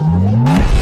mm